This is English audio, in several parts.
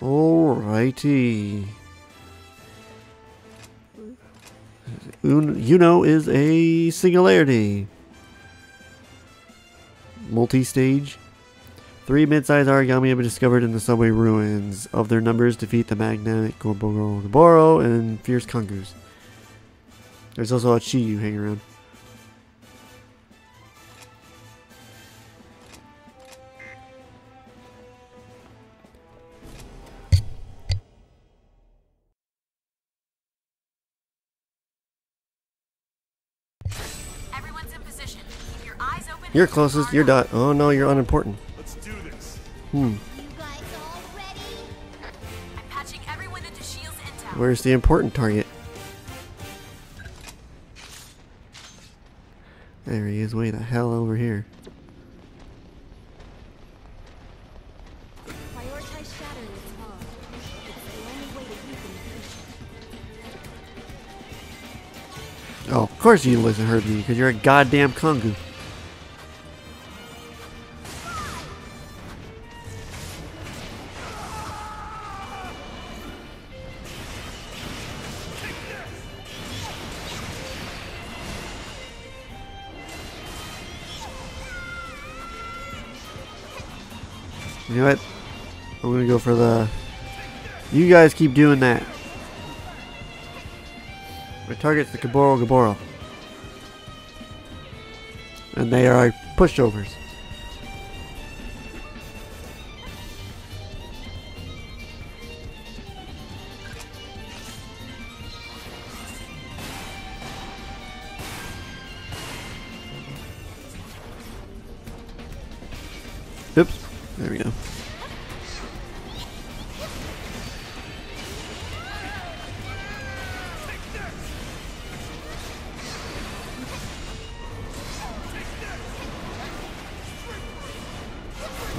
Alrighty. Un- Uno is a singularity. Multi-stage. Three mid-sized Aragami have been discovered in the subway ruins. Of their numbers, defeat the magnetic Gboro Gboro and fierce Kongous. There's also a Chi-You hanging around. You're closest, you're dot. Oh no, you're unimportant. Let's do this. Hmm. Where's the important target? There he is, way the hell over here. Oh, of course you must have heard because you're a goddamn Kongou. You know what? I'm gonna go for the. You guys keep doing that. My target's the Gboro Gboro. And they are pushovers.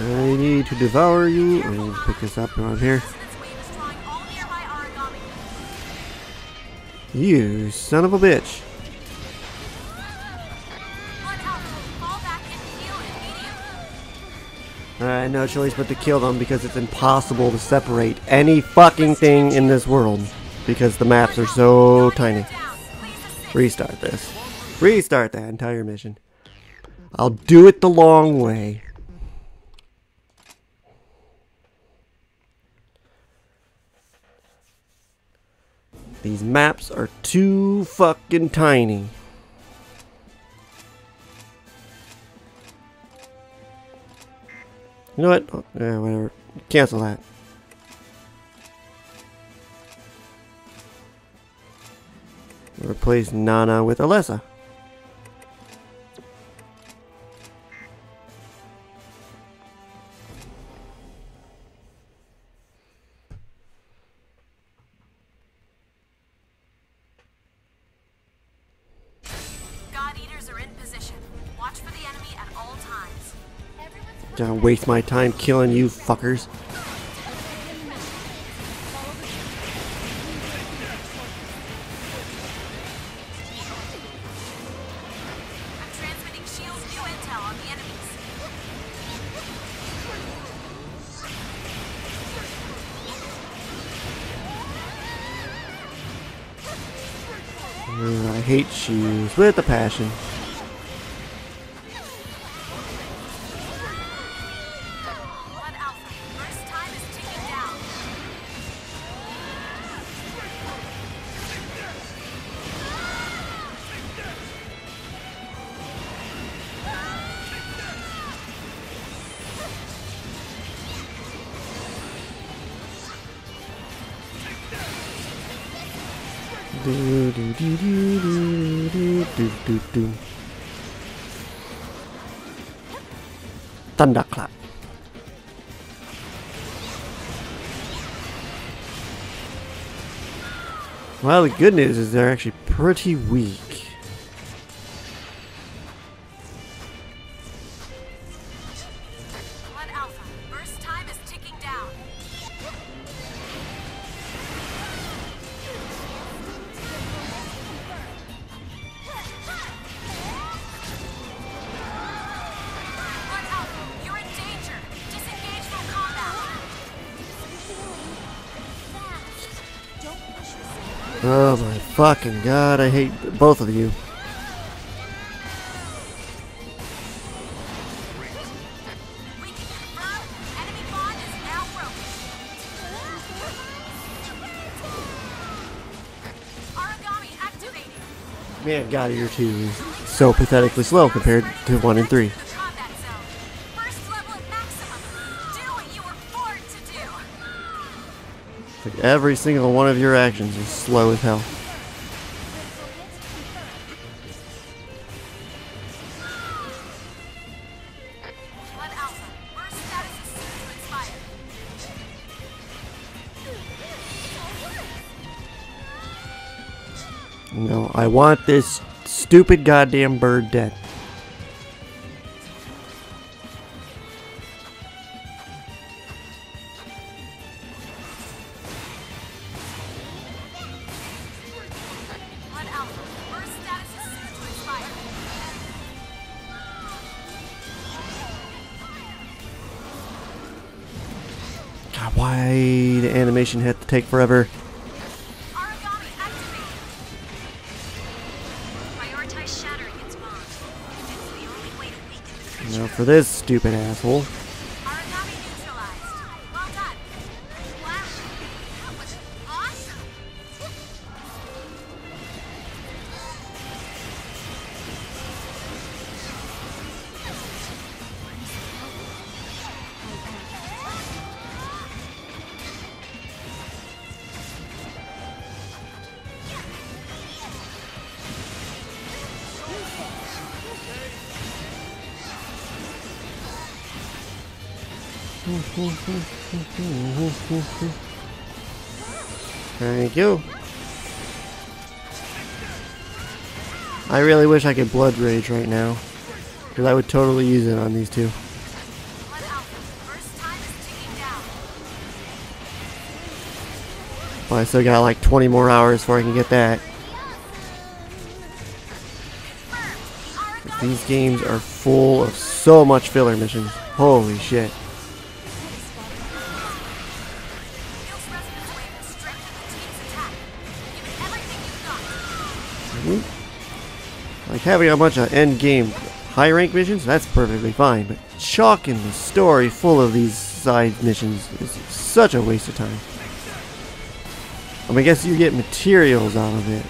I need to devour you. I'm going to pick this up around here. You son of a bitch. Alright. No choice but to kill them because it's impossible to separate any fucking thing in this world. Because the maps are so tiny. Restart this. Restart that entire mission. I'll do it the long way. These maps are too fucking tiny. You know what? Oh, yeah, whatever. Cancel that. Replace Nana with Alisa. Gonna waste my time killing you fuckers. Uh, I hate shoes with a passion. Thunderclap. Well, the good news is they're actually pretty weak. Oh my fucking god, I hate both of you. Man, God 2 is so pathetically slow compared to 1 and 3. Every single one of your actions is slow as hell. No, I want this stupid goddamn bird dead. Animation had to take forever? Aragami activated. Prioritize shattering its bond. It's the only way to weaken the creature. Now for this stupid asshole. Thank you. I really wish I could Blood Rage right now. Because I would totally use it on these two. But I still got like 20 more hours before I can get that. These games are full of so much filler missions. Holy shit. Like having a bunch of end game high rank missions, that's perfectly fine. But chalking the story full of these side missions is such a waste of time. I mean, I guess you get materials out of it.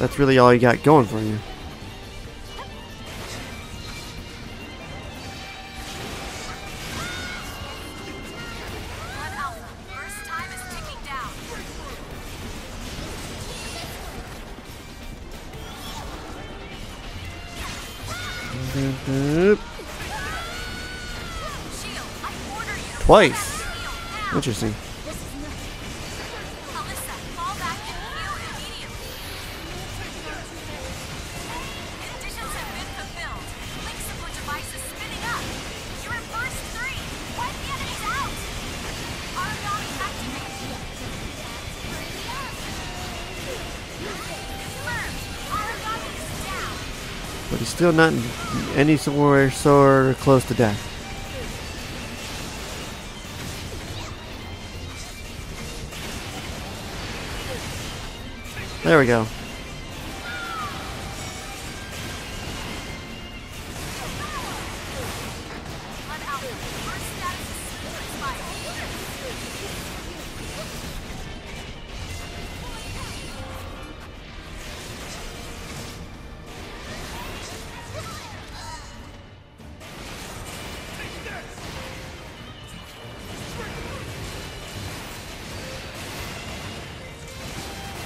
That's really all you got going for you. Is down. But he's still not any somewhere of close to death. There we go.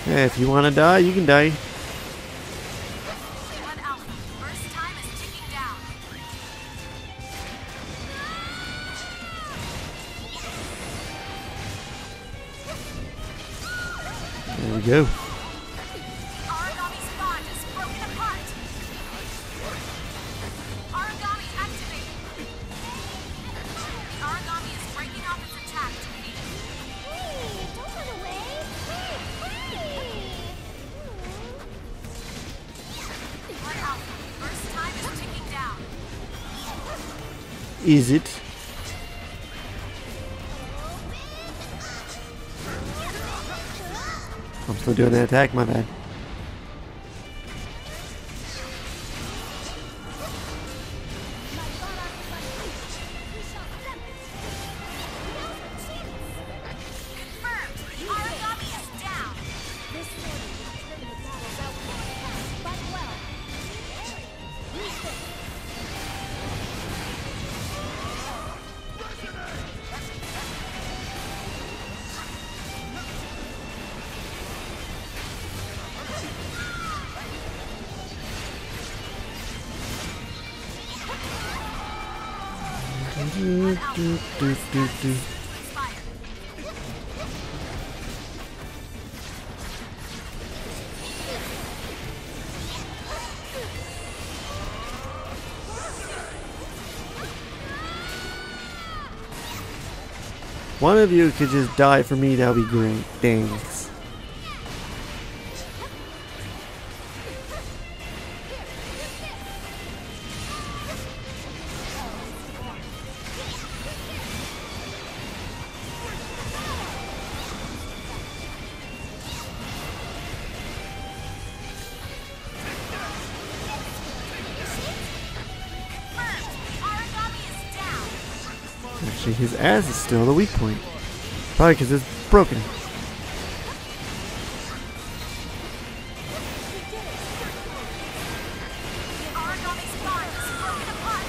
If you want to die, you can die. is it? I'm still doing the attack, my bad. One of you could just die for me. That would be great. Thanks. Actually, his ass is still the weak point. Probably because it's broken. Aragami's bond is broken apart.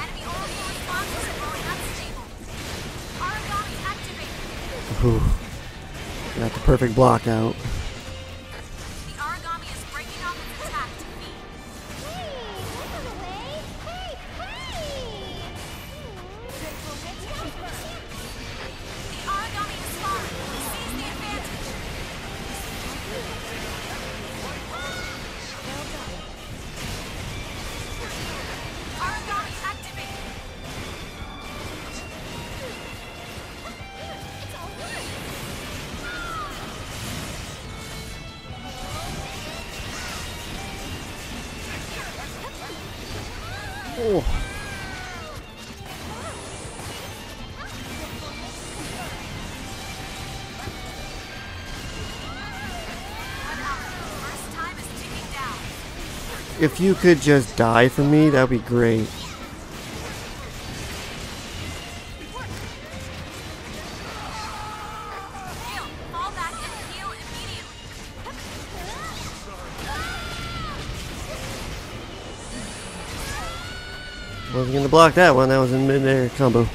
Enemy oracle responses are growing unstable. Aragami activated. Ooh. Got the perfect block out. If you could just die for me, that would be great. Heal. Fall back and heal immediately. Wasn't gonna block that one. That was in mid-air combo.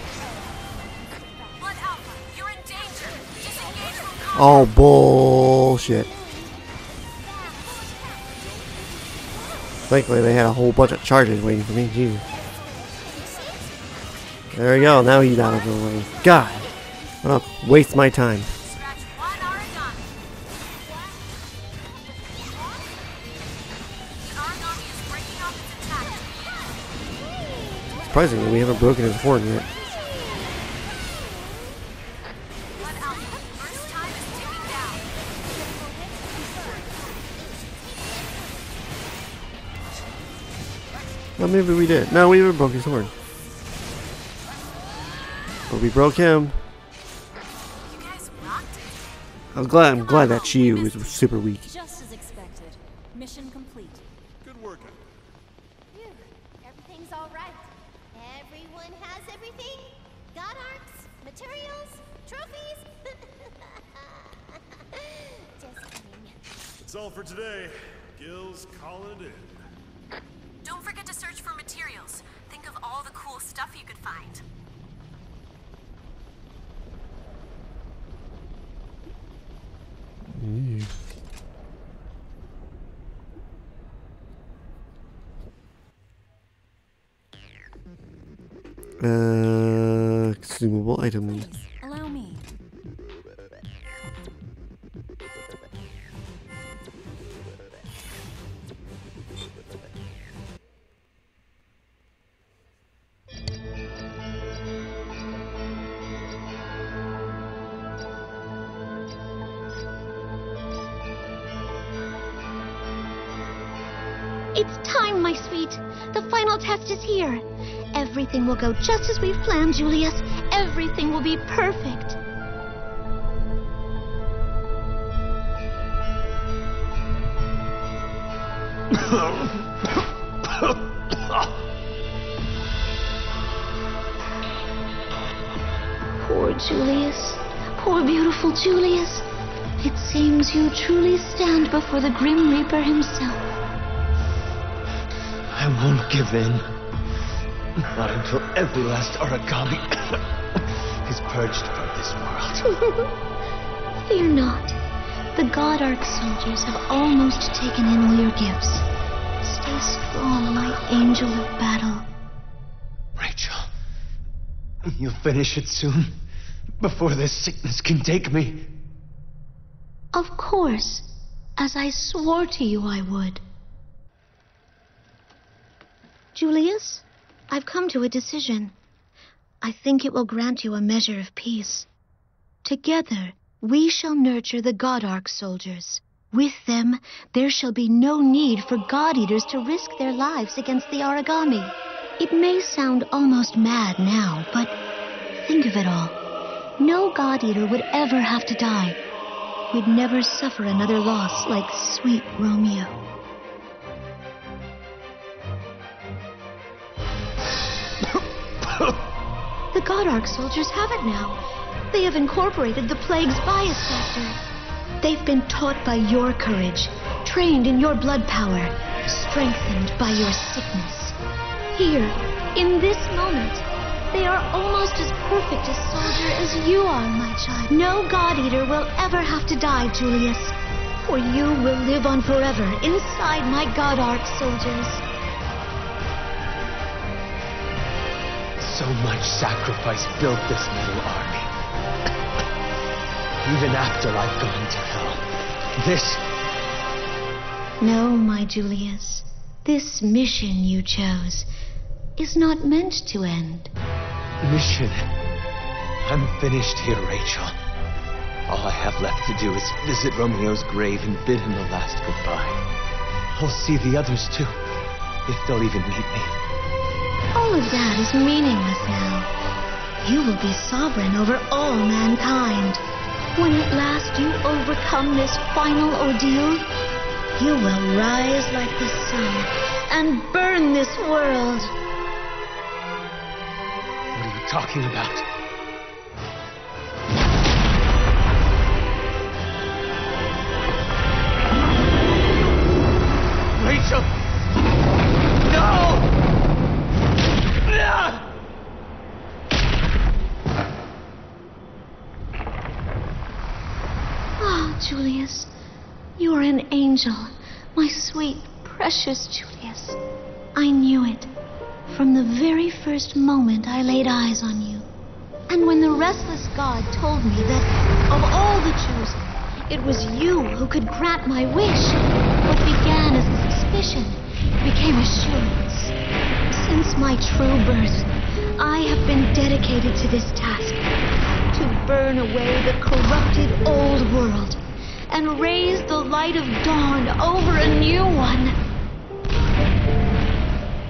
Oh Alpha, Thankfully, they had a whole bunch of charges waiting for me. Jesus. There we go. Now he's out of the way. God, I don't waste my time. Surprisingly, we haven't broken his horn yet. Well, maybe we did. No, we even broke his horn. But we broke him. You guys rocked it. I'm glad. I'm glad that Chi-You was super weak. Just as expected. Mission complete. Good work. Phew, everything's all right. Everyone has everything. Got arcs, materials, trophies. Just kidding. That's all for today. Gills, call it in. Don't forget to search for materials. Think of all the cool stuff you could find. Uh, consumable items. Everything will go just as we've planned, Julius. Everything will be perfect. Poor Julius. Poor beautiful Julius. It seems you truly stand before the Grim Reaper himself. I won't give in. Not until every last Aragami is purged from this world. Fear not. The God Arc soldiers have almost taken in all your gifts. Stay strong, my angel of battle. Rachel, you'll finish it soon, before this sickness can take me. Of course, as I swore to you I would. Julius, I've come to a decision. I think it will grant you a measure of peace. Together, we shall nurture the God Arc soldiers. With them, there shall be no need for God Eaters to risk their lives against the Aragami. It may sound almost mad now, but think of it all. No God Eater would ever have to die. We'd never suffer another loss like sweet Romeo. The God Arc soldiers have it now. They have incorporated the plague's bias factor. They've been taught by your courage, trained in your blood power, strengthened by your sickness. Here, in this moment, they are almost as perfect a soldier as you are, my child. No God Eater will ever have to die, Julius. For you will live on forever inside my God Arc soldiers. Much sacrifice built this little army. Even after I've gone to hell. This. No, my Julius. This mission you chose is not meant to end. mission. I'm finished here, Rachel. All I have left to do is visit Romeo's grave and bid him a last goodbye. I'll see the others too, if they'll even meet me. All of that is meaningless now. You will be sovereign over all mankind. When at last you overcome this final ordeal, you will rise like the sun and burn this world. What are you talking about? An angel, my sweet, precious Julius. I knew it from the very first moment I laid eyes on you. And when the restless God told me that of all the chosen, it was you who could grant my wish, what began as a suspicion became assurance. Since my true birth, I have been dedicated to this task to burn away the corrupted old world and raise the light of dawn over a new one.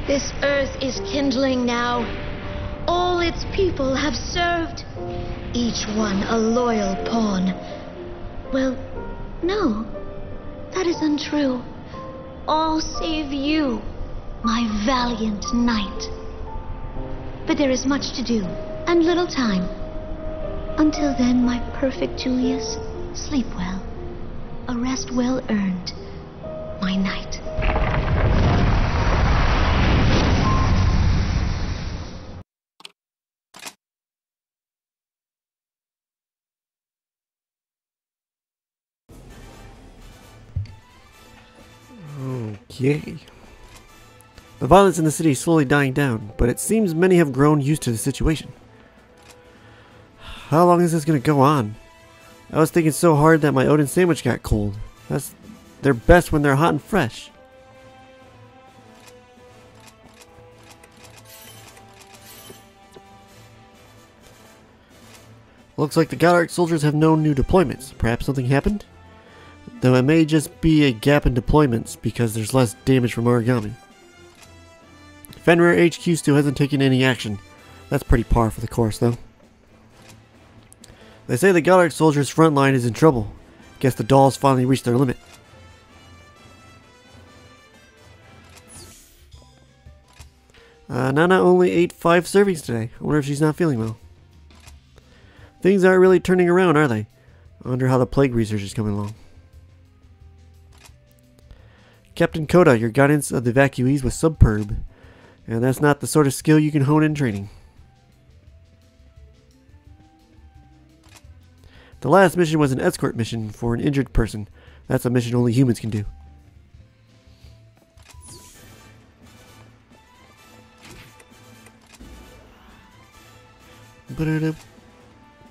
This earth is kindling now. All its people have served, each one a loyal pawn. Well, no, that is untrue. All save you, my valiant knight. But there is much to do, and little time. Until then, my perfect Julius, sleep well. A rest well earned, my knight. Okay. The violence in the city is slowly dying down, but it seems many have grown used to the situation. How long is this going to go on? I was thinking so hard that my Oden sandwich got cold. That's they're best when they're hot and fresh. Looks like the God Arc soldiers have no new deployments. Perhaps something happened? Though it may just be a gap in deployments because there's less damage from Aragami. Fenrir HQ still hasn't taken any action. That's pretty par for the course though. They say the Galactic Soldier's front line is in trouble. Guess the dolls finally reached their limit. Uh, Nana only ate five servings today. I wonder if she's not feeling well. Things aren't really turning around, are they? I wonder how the plague research is coming along. Captain Kota, your guidance of the evacuees was superb. And that's not the sort of skill you can hone in training. The last mission was an escort mission for an injured person. That's a mission only humans can do.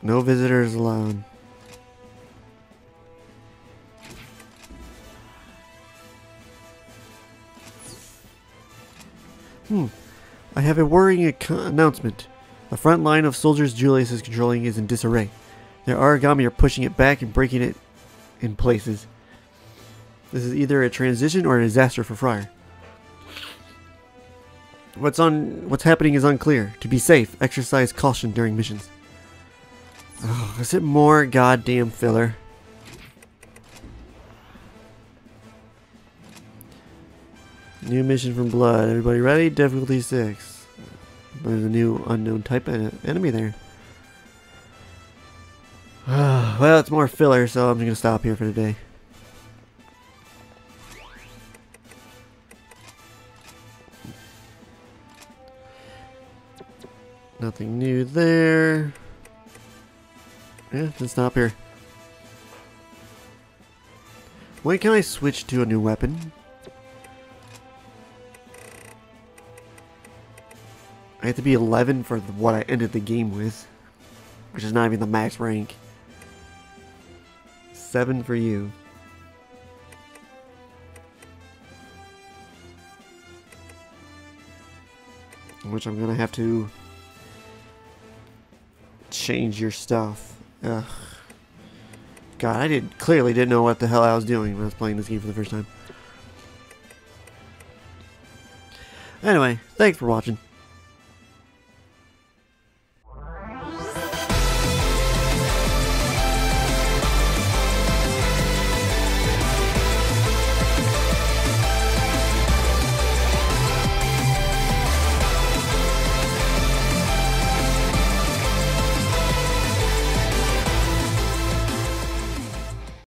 No visitors allowed. Hmm. I have a worrying announcement. The front line of soldiers Julius is controlling is in disarray. Their Aragami are pushing it back and breaking it in places. This is either a transition or a disaster for Friar. What's on what's happening is unclear. To be safe, exercise caution during missions. Oh, is it more goddamn filler? New mission from Blood. Everybody ready? Difficulty 6. There's a new unknown type en- enemy there. Well, it's more filler, so I'm just to stop here for today. Nothing new there. Yeah, just stop here. When can I switch to a new weapon? I have to be 11 for what I ended the game with. Which is not even the max rank. 7 for you. Which I'm gonna have to change your stuff. Ugh. God, I did clearly didn't know what the hell I was doing when I was playing this game for the first time. Anyway, thanks for watching.